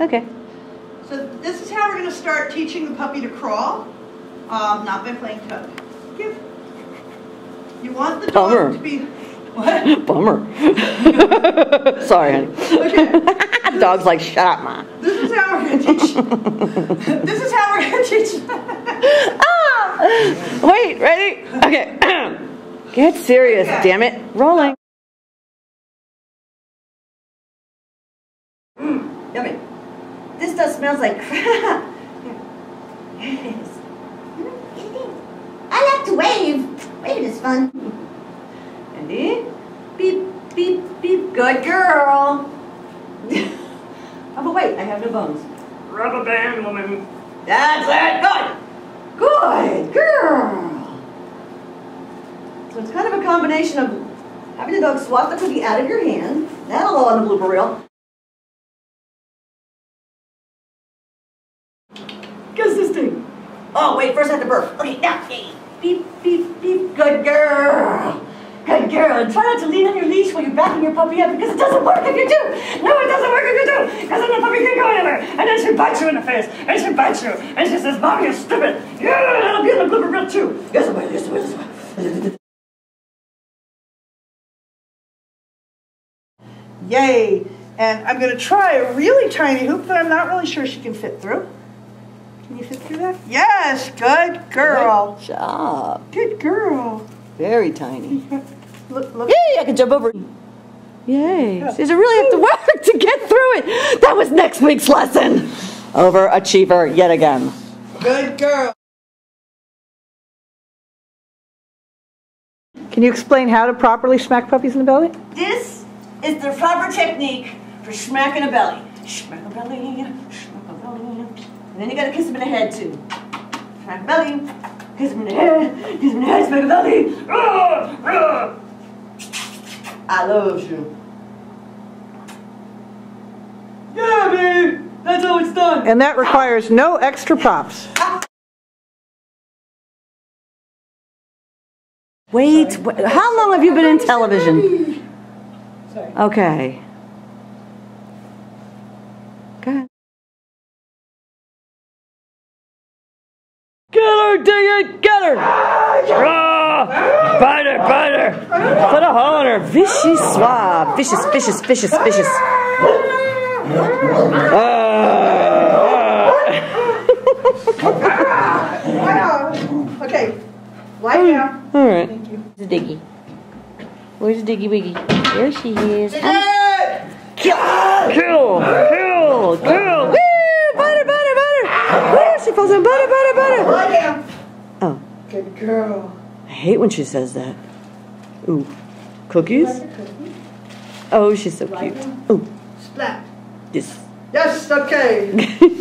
Okay. So this is how we're going to start teaching the puppy to crawl, um, not by playing tug. Give. You want the dog Bummer. to be. What? Bummer. Sorry, honey. Okay. Dog's like, shut up, ma. This is how we're going to teach. this is how we're going to teach. ah! Wait, ready? Okay. Get serious, Okay. damn it. Rolling. Yummy. This stuff smells like crap. Yes. I like to wave. Waving is fun. Andy? Beep, beep, beep. Good girl. oh, but wait, I have no bones. Rubber band woman. That's it. Good. Good girl. So it's kind of a combination of having the dog swat the cookie out of your hand. That'll go on the blooper reel. Oh, wait, first I have to burp. Okay, now. Beep, beep, beep. Good girl. Good girl. And try not to lean on your leash while you're backing your puppy up because it doesn't work if you do. No, it doesn't work if you do. Because then the puppy can't go anywhere. And then she bites you in the face. And she bites you. And she says, Mommy, you're stupid. Yeah, that'll be in the blooper reel too. Yes, away, yes, away, yes, away. Yay. And I'm going to try a really tiny hoop that I'm not really sure she can fit through. Can you fit through that? Yes. Good girl. Good job. Good girl. Very tiny. Look, look. Yay, I can jump over. Yay. Does it really have to work to get through it? That was next week's lesson. Overachiever yet again. Good girl. Can you explain how to properly smack puppies in the belly? This is the proper technique for smacking a belly. Smack a belly, smack a belly. And then you gotta kiss him in the head too. Smack belly, kiss him in the head, kiss him in the head, smack a belly. I love you. Yeah, babe. That's how it's done. And that requires no extra props. Wait, wait, how long have you been in television? Okay. Go ahead. Get her, dig it, get her! Ah, bite her, bite her! Put a hole in her. Vicious swab. Vicious, vicious, vicious, vicious. Ah. Okay. Lie down. All right. Thank you. Where's Diggy? Where's Diggy Wiggy? There she is. Butter, butter, butter! Oh, Good girl. I hate when she says that. Ooh. Cookies? Oh, she's so cute. Ooh. Splat. Yes. Yes, okay.